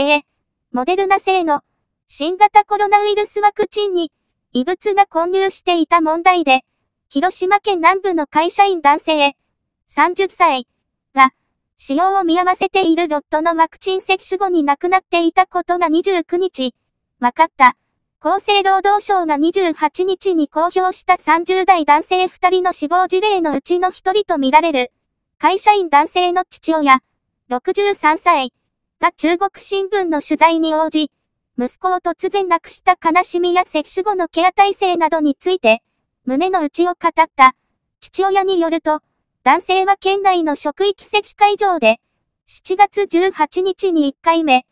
米、モデルナ製の新型コロナウイルスワクチンに異物が混入していた問題で、広島県南部の会社員男性、30歳が使用を見合わせているロットのワクチン接種後に亡くなっていたことが29日、分かった。厚生労働省が28日に公表した30代男性2人の死亡事例のうちの1人とみられる、会社員男性の父親、63歳、が中国新聞の取材に応じ、息子を突然亡くした悲しみや接種後のケア体制などについて、胸の内を語った。父親によると、男性は県内の職域接種会場で、7月18日に1回目、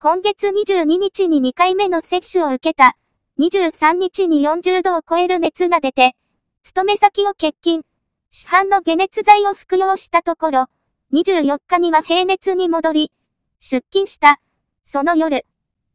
今月22日に2回目の接種を受けた。23日に40度を超える熱が出て、勤め先を欠勤。市販の解熱剤を服用したところ、24日には平熱に戻り、出勤した。その夜、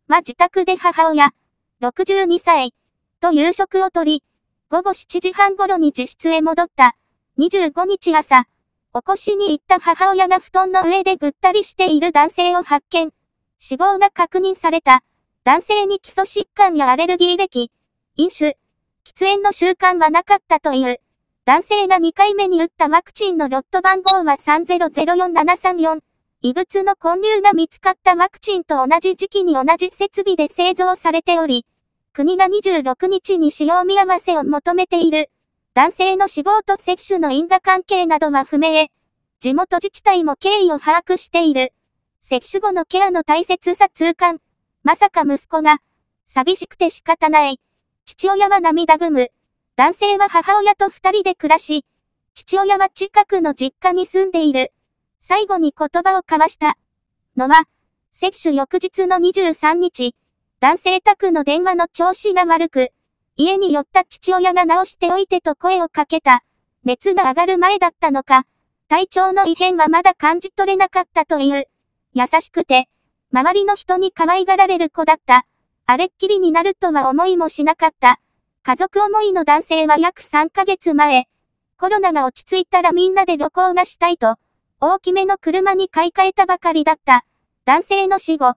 は自宅で母親、62歳、と夕食をとり、午後7時半頃に自室へ戻った。25日朝、起こしに行った母親が布団の上でぐったりしている男性を発見。死亡が確認された。男性に基礎疾患やアレルギー歴、飲酒、喫煙の習慣はなかったという。男性が2回目に打ったワクチンのロット番号は3004734。異物の混入が見つかったワクチンと同じ時期に同じ設備で製造されており、国が26日に使用見合わせを求めている。男性の死亡と接種の因果関係などは不明。地元自治体も経緯を把握している。接種後のケアの大切さ痛感。まさか息子が、寂しくて仕方ない。父親は涙ぐむ。男性は母親と二人で暮らし、父親は近くの実家に住んでいる。最後に言葉を交わした。のは、接種翌日の23日、男性宅の電話の調子が悪く、家に寄った父親が直しておいてと声をかけた。熱が上がる前だったのか、体調の異変はまだ感じ取れなかったという。優しくて、周りの人に可愛がられる子だった。あれっきりになるとは思いもしなかった。家族思いの男性は約3ヶ月前、コロナが落ち着いたらみんなで旅行がしたいと、大きめの車に買い替えたばかりだった。男性の死後、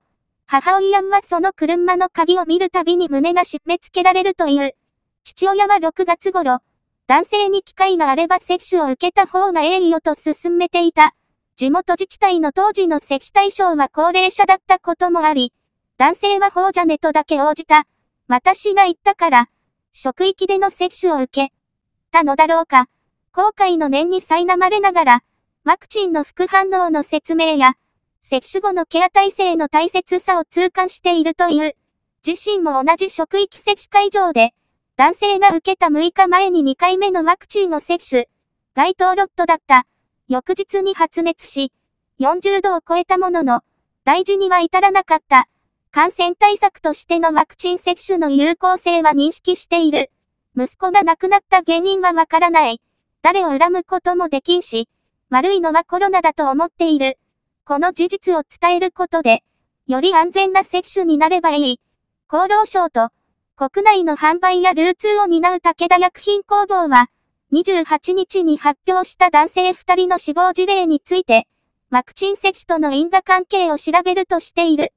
母親はその車の鍵を見るたびに胸が締め付けられるという。父親は6月頃、男性に機会があれば接種を受けた方がええよと進めていた。地元自治体の当時の接種対象は高齢者だったこともあり、男性はほうじゃねとだけ応じた。私が言ったから、職域での接種を受けたのだろうか。後悔の念に苛まれながら、ワクチンの副反応の説明や、接種後のケア体制の大切さを痛感しているという。自身も同じ職域接種会場で、男性が受けた6日前に2回目のワクチンを接種。該当ロットだった。翌日に発熱し、40度を超えたものの、大事には至らなかった。感染対策としてのワクチン接種の有効性は認識している。息子が亡くなった原因はわからない。誰を恨むこともできんし、悪いのはコロナだと思っている。この事実を伝えることで、より安全な接種になればいい。厚労省と、国内の販売や流通を担う武田薬品工房は、28日に発表した男性2人の死亡事例について、ワクチン接種との因果関係を調べるとしている。